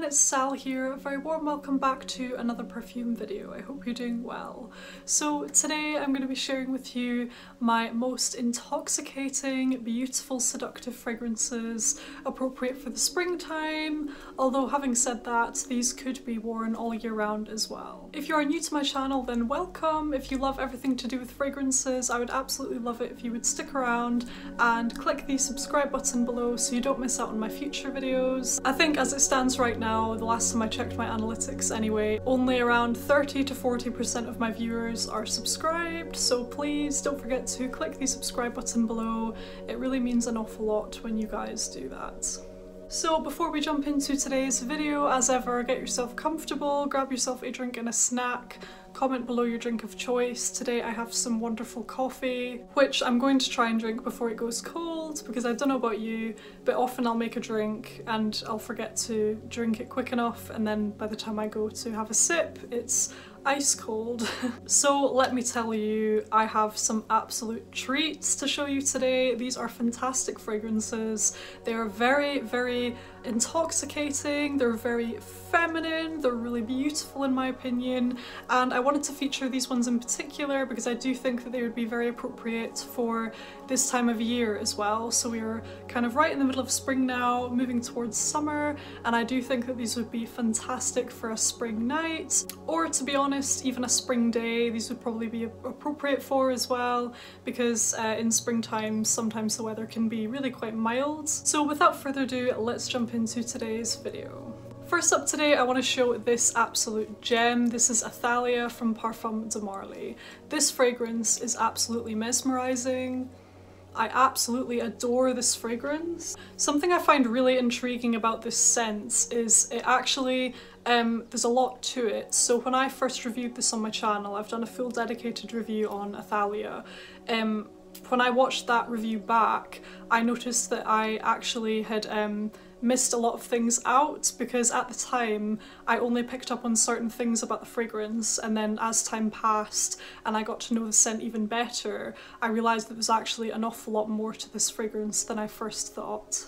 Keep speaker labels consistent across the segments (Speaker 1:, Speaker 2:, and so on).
Speaker 1: everyone, it's Sal here. Very warm welcome back to another perfume video. I hope you're doing well. So today I'm going to be sharing with you my most intoxicating, beautiful, seductive fragrances appropriate for the springtime, although having said that, these could be worn all year round as well. If you are new to my channel then welcome. If you love everything to do with fragrances, I would absolutely love it if you would stick around and click the subscribe button below so you don't miss out on my future videos. I think as it stands right now, the last time I checked my analytics anyway, only around 30 to 40% of my viewers are subscribed, so please don't forget to click the subscribe button below. It really means an awful lot when you guys do that. So before we jump into today's video, as ever, get yourself comfortable, grab yourself a drink and a snack, Comment below your drink of choice. Today I have some wonderful coffee, which I'm going to try and drink before it goes cold because I don't know about you, but often I'll make a drink and I'll forget to drink it quick enough and then by the time I go to have a sip, it's ice cold. so let me tell you, I have some absolute treats to show you today. These are fantastic fragrances. They are very, very intoxicating, they're very feminine, they're really beautiful in my opinion, and I wanted to feature these ones in particular because I do think that they would be very appropriate for this time of year as well. So we're kind of right in the middle of spring now, moving towards summer, and I do think that these would be fantastic for a spring night, or to be honest, even a spring day, these would probably be appropriate for as well, because uh, in springtime sometimes the weather can be really quite mild. So without further ado, let's jump jump into today's video. First up today I want to show this absolute gem. This is Athalia from Parfum de Marly. This fragrance is absolutely mesmerising. I absolutely adore this fragrance. Something I find really intriguing about this scent is it actually, um, there's a lot to it. So when I first reviewed this on my channel, I've done a full dedicated review on Athalia. Um, when I watched that review back, I noticed that I actually had um, missed a lot of things out because at the time I only picked up on certain things about the fragrance and then as time passed and I got to know the scent even better I realised that there was actually an awful lot more to this fragrance than I first thought.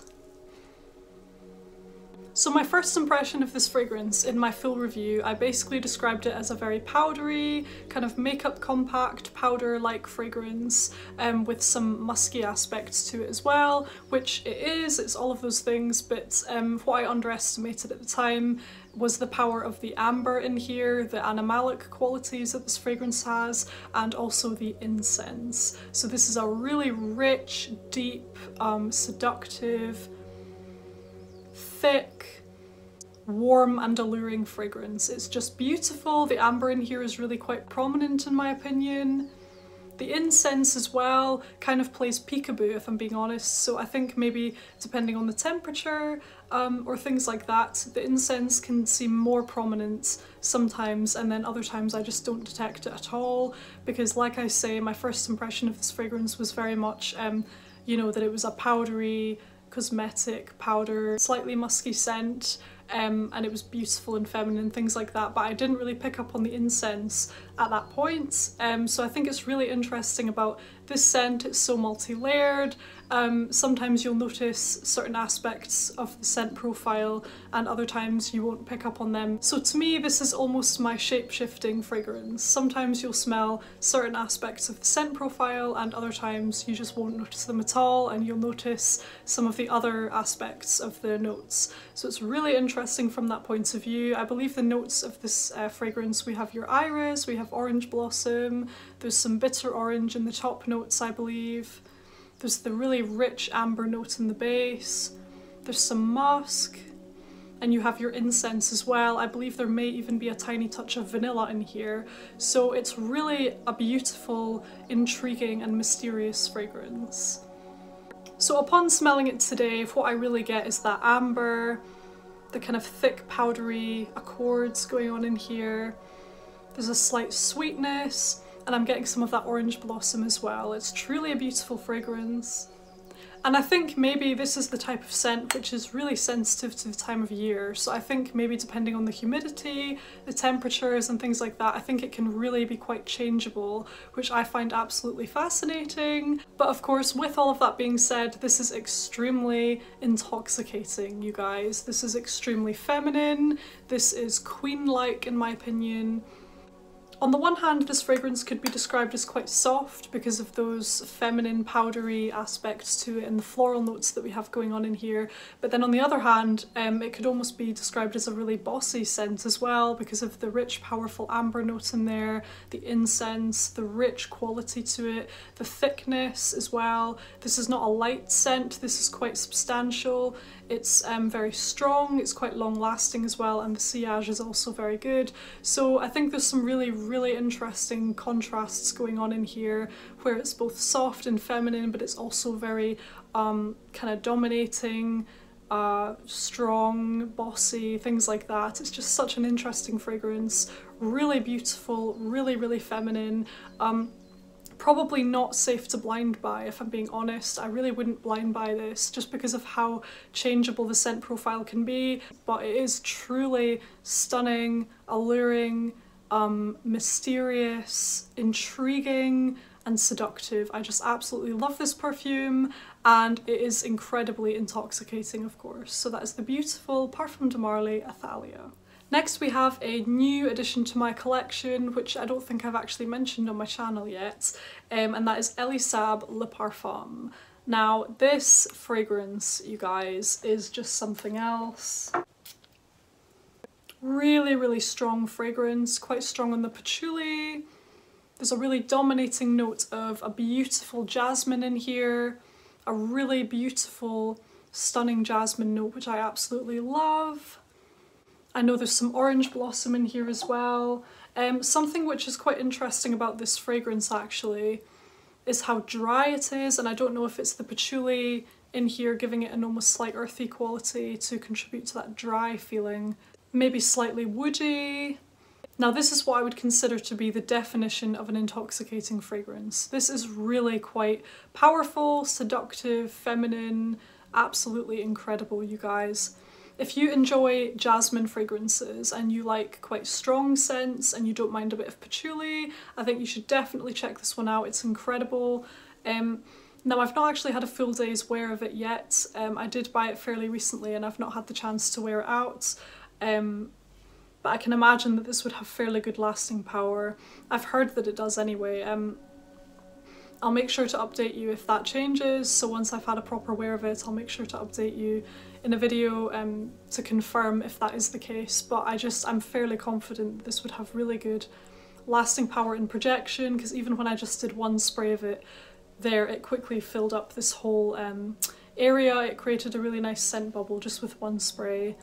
Speaker 1: So my first impression of this fragrance in my full review, I basically described it as a very powdery, kind of makeup compact, powder-like fragrance um, with some musky aspects to it as well, which it is, it's all of those things, but um, what I underestimated at the time was the power of the amber in here, the animalic qualities that this fragrance has, and also the incense. So this is a really rich, deep, um, seductive, thick, warm and alluring fragrance. It's just beautiful. The amber in here is really quite prominent in my opinion. The incense as well kind of plays peekaboo if I'm being honest, so I think maybe depending on the temperature um, or things like that, the incense can seem more prominent sometimes and then other times I just don't detect it at all because like I say, my first impression of this fragrance was very much, um, you know, that it was a powdery, cosmetic powder, slightly musky scent, um, and it was beautiful and feminine, things like that, but I didn't really pick up on the incense at that point. Um, so I think it's really interesting about this scent, it's so multi-layered. Um, sometimes you'll notice certain aspects of the scent profile and other times you won't pick up on them. So to me this is almost my shape-shifting fragrance. Sometimes you'll smell certain aspects of the scent profile and other times you just won't notice them at all and you'll notice some of the other aspects of the notes. So it's really interesting from that point of view. I believe the notes of this uh, fragrance, we have your iris, we have orange blossom, there's some bitter orange in the top notes I believe, there's the really rich amber note in the base, there's some musk, and you have your incense as well. I believe there may even be a tiny touch of vanilla in here. So it's really a beautiful, intriguing and mysterious fragrance. So upon smelling it today, what I really get is that amber, the kind of thick powdery accords going on in here. There's a slight sweetness and I'm getting some of that orange blossom as well. It's truly a beautiful fragrance. And I think maybe this is the type of scent which is really sensitive to the time of year. So I think maybe depending on the humidity, the temperatures and things like that, I think it can really be quite changeable, which I find absolutely fascinating. But of course, with all of that being said, this is extremely intoxicating, you guys. This is extremely feminine. This is queen-like in my opinion. On the one hand, this fragrance could be described as quite soft because of those feminine powdery aspects to it and the floral notes that we have going on in here. But then on the other hand, um, it could almost be described as a really bossy scent as well because of the rich, powerful amber notes in there, the incense, the rich quality to it, the thickness as well. This is not a light scent, this is quite substantial. It's um, very strong, it's quite long lasting as well, and the sillage is also very good. So I think there's some really, really interesting contrasts going on in here where it's both soft and feminine, but it's also very um, kind of dominating, uh, strong, bossy, things like that. It's just such an interesting fragrance, really beautiful, really, really feminine. Um, probably not safe to blind buy if I'm being honest. I really wouldn't blind buy this just because of how changeable the scent profile can be, but it is truly stunning, alluring, um, mysterious, intriguing, and seductive. I just absolutely love this perfume and it is incredibly intoxicating of course. So that is the beautiful Parfum de Marly Athalia. Next we have a new addition to my collection which I don't think I've actually mentioned on my channel yet um, and that is Elie Saab Le Parfum. Now this fragrance, you guys, is just something else. Really, really strong fragrance, quite strong on the patchouli. There's a really dominating note of a beautiful jasmine in here, a really beautiful, stunning jasmine note which I absolutely love. I know there's some orange blossom in here as well. Um, something which is quite interesting about this fragrance actually is how dry it is and I don't know if it's the patchouli in here giving it an almost slight earthy quality to contribute to that dry feeling. Maybe slightly woody. Now this is what I would consider to be the definition of an intoxicating fragrance. This is really quite powerful, seductive, feminine, absolutely incredible you guys. If you enjoy jasmine fragrances and you like quite strong scents and you don't mind a bit of patchouli, I think you should definitely check this one out. It's incredible. Um, now I've not actually had a full day's wear of it yet. Um, I did buy it fairly recently and I've not had the chance to wear it out. Um, but I can imagine that this would have fairly good lasting power. I've heard that it does anyway. Um, I'll make sure to update you if that changes, so once I've had a proper wear of it I'll make sure to update you in a video um, to confirm if that is the case, but I just, I'm fairly confident this would have really good lasting power in projection, because even when I just did one spray of it there, it quickly filled up this whole um, area, it created a really nice scent bubble just with one spray,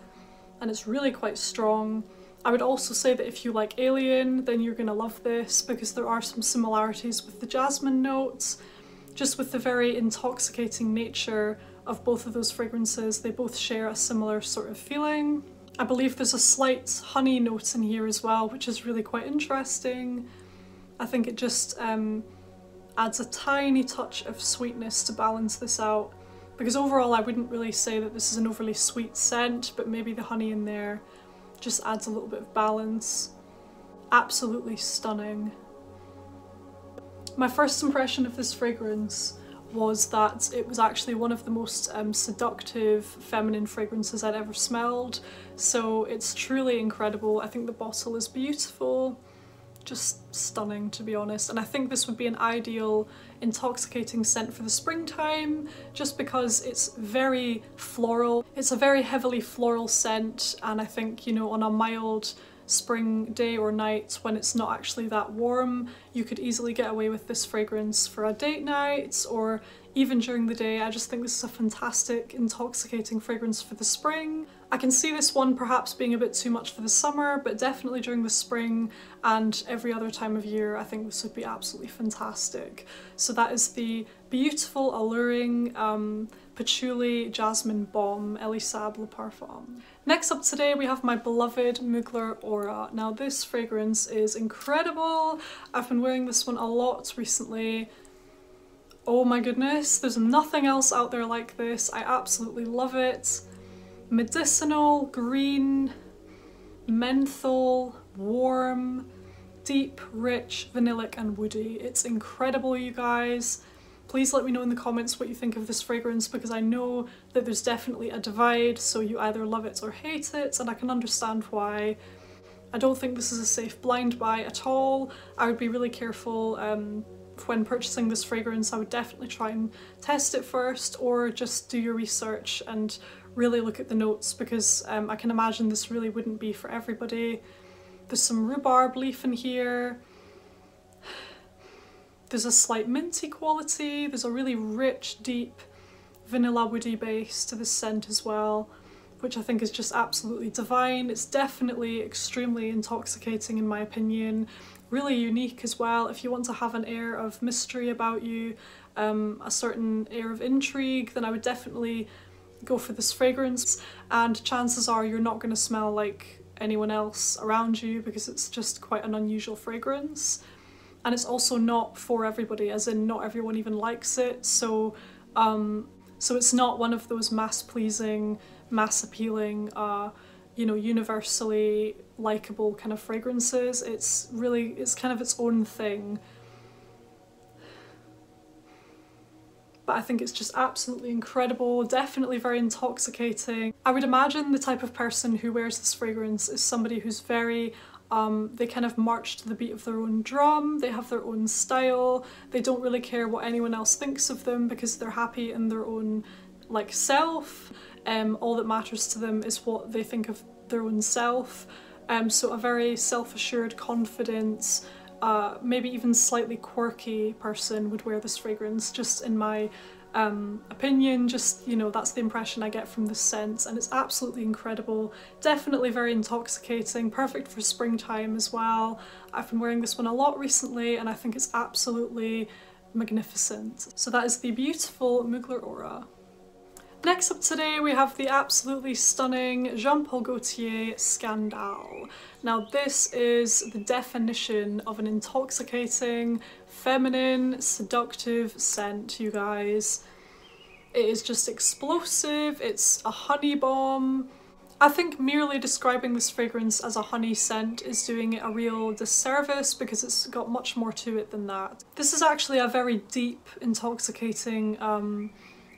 Speaker 1: and it's really quite strong. I would also say that if you like Alien, then you're gonna love this because there are some similarities with the jasmine notes, just with the very intoxicating nature of both of those fragrances. They both share a similar sort of feeling. I believe there's a slight honey note in here as well, which is really quite interesting. I think it just um, adds a tiny touch of sweetness to balance this out. Because overall I wouldn't really say that this is an overly sweet scent, but maybe the honey in there just adds a little bit of balance. Absolutely stunning. My first impression of this fragrance was that it was actually one of the most um, seductive feminine fragrances I'd ever smelled. So it's truly incredible. I think the bottle is beautiful, just stunning to be honest. And I think this would be an ideal intoxicating scent for the springtime just because it's very floral. It's a very heavily floral scent and I think, you know, on a mild spring day or night when it's not actually that warm, you could easily get away with this fragrance for a date night or even during the day. I just think this is a fantastic, intoxicating fragrance for the spring. I can see this one perhaps being a bit too much for the summer, but definitely during the spring and every other time of year, I think this would be absolutely fantastic. So that is the beautiful, alluring um, Patchouli Jasmine Bomb Elie Saab Le Parfum. Next up today we have my beloved Mugler Aura. Now this fragrance is incredible. I've been wearing this one a lot recently Oh my goodness, there's nothing else out there like this. I absolutely love it. Medicinal, green, menthol, warm, deep, rich, vanillic and woody. It's incredible you guys. Please let me know in the comments what you think of this fragrance because I know that there's definitely a divide so you either love it or hate it and I can understand why. I don't think this is a safe blind buy at all. I would be really careful um, when purchasing this fragrance. I would definitely try and test it first or just do your research and really look at the notes because um, I can imagine this really wouldn't be for everybody. There's some rhubarb leaf in here. There's a slight minty quality, there's a really rich, deep vanilla woody base to this scent as well, which I think is just absolutely divine. It's definitely extremely intoxicating in my opinion, really unique as well. If you want to have an air of mystery about you, um, a certain air of intrigue, then I would definitely go for this fragrance and chances are you're not going to smell like anyone else around you because it's just quite an unusual fragrance and it's also not for everybody as in not everyone even likes it so um so it's not one of those mass pleasing mass appealing uh you know universally likable kind of fragrances it's really it's kind of its own thing but I think it's just absolutely incredible, definitely very intoxicating. I would imagine the type of person who wears this fragrance is somebody who's very um, they kind of march to the beat of their own drum, they have their own style, they don't really care what anyone else thinks of them because they're happy in their own like self. Um, all that matters to them is what they think of their own self. Um, so a very self-assured, confident, uh, maybe even slightly quirky person would wear this fragrance, just in my um, opinion, just, you know, that's the impression I get from this scent and it's absolutely incredible. Definitely very intoxicating, perfect for springtime as well. I've been wearing this one a lot recently and I think it's absolutely magnificent. So that is the beautiful Mugler Aura. Next up today we have the absolutely stunning Jean Paul Gaultier Scandal. Now this is the definition of an intoxicating, feminine, seductive scent, you guys. It is just explosive, it's a honey bomb. I think merely describing this fragrance as a honey scent is doing it a real disservice because it's got much more to it than that. This is actually a very deep, intoxicating, um,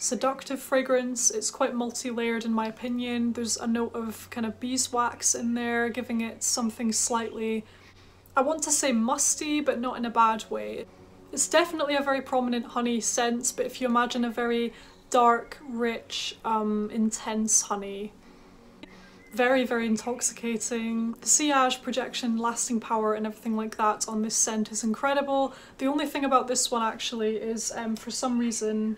Speaker 1: seductive fragrance. It's quite multi-layered in my opinion. There's a note of kind of beeswax in there, giving it something slightly, I want to say musty, but not in a bad way. It's definitely a very prominent honey scent, but if you imagine a very dark, rich, um, intense honey, very, very intoxicating. The sillage projection, lasting power and everything like that on this scent is incredible. The only thing about this one actually is um, for some reason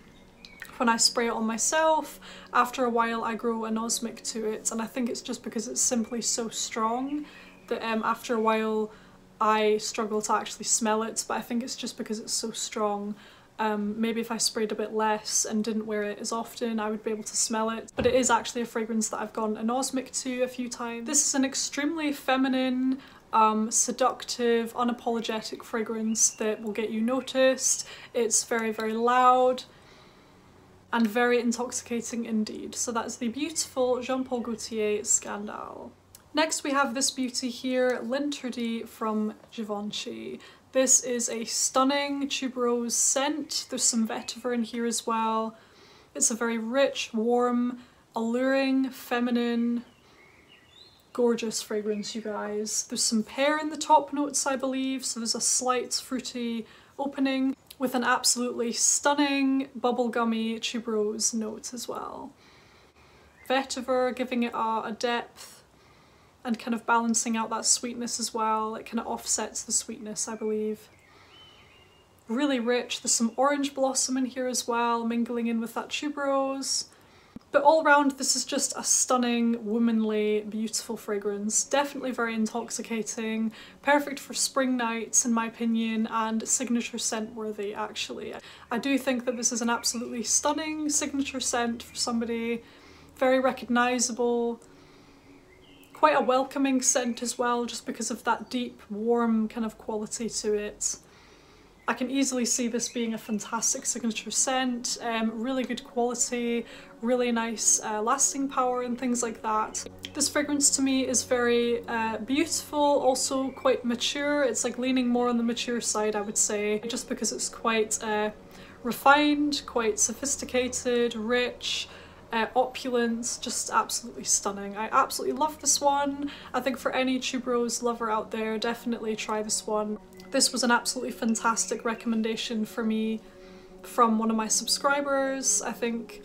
Speaker 1: when I spray it on myself, after a while I grow anosmic to it and I think it's just because it's simply so strong that um, after a while I struggle to actually smell it, but I think it's just because it's so strong. Um, maybe if I sprayed a bit less and didn't wear it as often, I would be able to smell it. But it is actually a fragrance that I've gone anosmic to a few times. This is an extremely feminine, um, seductive, unapologetic fragrance that will get you noticed. It's very, very loud and very intoxicating indeed. So that's the beautiful Jean Paul Gaultier Scandal. Next we have this beauty here, L'Interdit from Givenchy. This is a stunning tuberose scent. There's some vetiver in here as well. It's a very rich, warm, alluring, feminine, gorgeous fragrance, you guys. There's some pear in the top notes, I believe, so there's a slight fruity opening with an absolutely stunning bubblegummy tuberose note as well. Vetiver giving it a, a depth and kind of balancing out that sweetness as well. It kind of offsets the sweetness, I believe. Really rich. There's some orange blossom in here as well, mingling in with that tuberose. But all around, this is just a stunning, womanly, beautiful fragrance. Definitely very intoxicating, perfect for spring nights in my opinion, and signature scent worthy actually. I do think that this is an absolutely stunning signature scent for somebody, very recognisable, quite a welcoming scent as well, just because of that deep, warm kind of quality to it. I can easily see this being a fantastic signature scent, um, really good quality, really nice uh, lasting power and things like that. This fragrance to me is very uh, beautiful, also quite mature. It's like leaning more on the mature side I would say, just because it's quite uh, refined, quite sophisticated, rich, uh, opulent, just absolutely stunning. I absolutely love this one. I think for any tuberose lover out there, definitely try this one. This was an absolutely fantastic recommendation for me from one of my subscribers. I think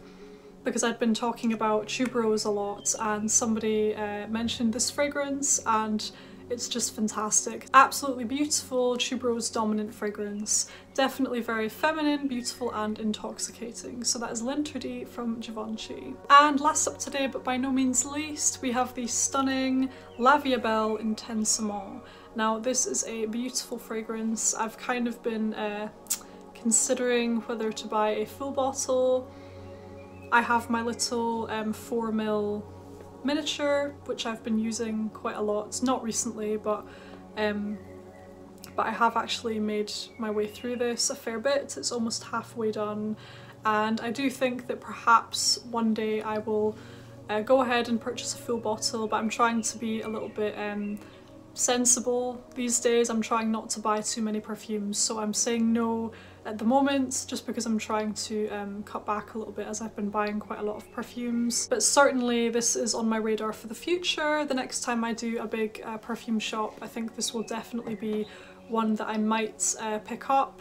Speaker 1: because I'd been talking about tuberose a lot and somebody uh, mentioned this fragrance and it's just fantastic. Absolutely beautiful tuberose dominant fragrance. Definitely very feminine, beautiful and intoxicating. So that is L'Interdit from Givenchy. And last up today, but by no means least, we have the stunning La Vie est Belle Intensement. Now this is a beautiful fragrance. I've kind of been uh, considering whether to buy a full bottle. I have my little um, 4ml miniature which I've been using quite a lot, not recently but um, but I have actually made my way through this a fair bit. It's almost halfway done and I do think that perhaps one day I will uh, go ahead and purchase a full bottle but I'm trying to be a little bit um, sensible these days. I'm trying not to buy too many perfumes, so I'm saying no at the moment just because I'm trying to um, cut back a little bit as I've been buying quite a lot of perfumes. But certainly this is on my radar for the future. The next time I do a big uh, perfume shop, I think this will definitely be one that I might uh, pick up.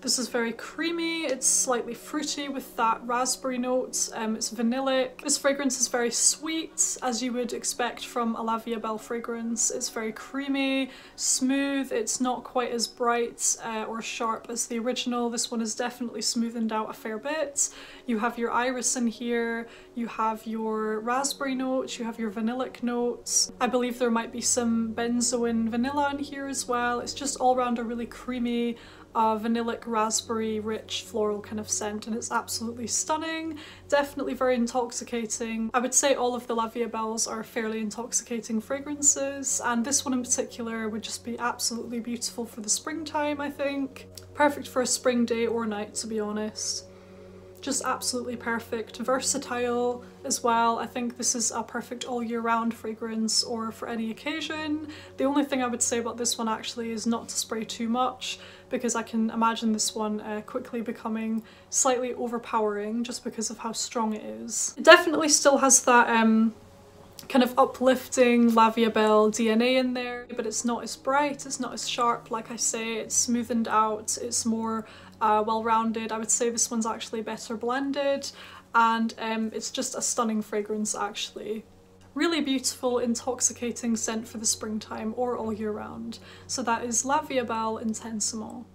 Speaker 1: This is very creamy, it's slightly fruity with that raspberry note, um, it's vanillic. This fragrance is very sweet, as you would expect from a La Belle fragrance. It's very creamy, smooth, it's not quite as bright uh, or sharp as the original. This one is definitely smoothened out a fair bit. You have your iris in here, you have your raspberry notes, you have your vanillic notes. I believe there might be some benzoin vanilla in here as well. It's just all around a really creamy, uh, vanillic raspberry rich floral kind of scent and it's absolutely stunning definitely very intoxicating I would say all of the La Vie est Belles are fairly intoxicating fragrances and this one in particular would just be absolutely beautiful for the springtime I think perfect for a spring day or night to be honest just absolutely perfect. Versatile as well. I think this is a perfect all year round fragrance or for any occasion. The only thing I would say about this one actually is not to spray too much because I can imagine this one uh, quickly becoming slightly overpowering just because of how strong it is. It definitely still has that um, kind of uplifting La Vie est Belle DNA in there, but it's not as bright, it's not as sharp, like I say, it's smoothened out, it's more uh, well-rounded. I would say this one's actually better blended and um, it's just a stunning fragrance actually. Really beautiful, intoxicating scent for the springtime or all year round. So that is La Vie est Belle Intensement.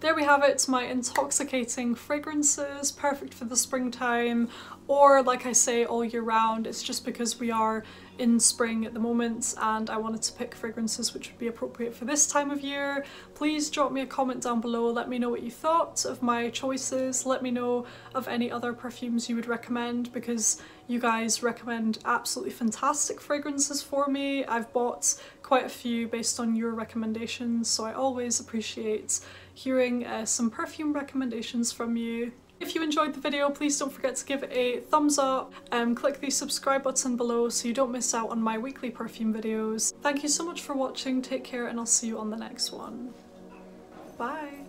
Speaker 1: There we have it, my intoxicating fragrances, perfect for the springtime, or like I say all year round, it's just because we are in spring at the moment and I wanted to pick fragrances which would be appropriate for this time of year. Please drop me a comment down below, let me know what you thought of my choices, let me know of any other perfumes you would recommend because you guys recommend absolutely fantastic fragrances for me. I've bought quite a few based on your recommendations so I always appreciate hearing uh, some perfume recommendations from you. If you enjoyed the video, please don't forget to give it a thumbs up and click the subscribe button below so you don't miss out on my weekly perfume videos. Thank you so much for watching, take care and I'll see you on the next one. Bye!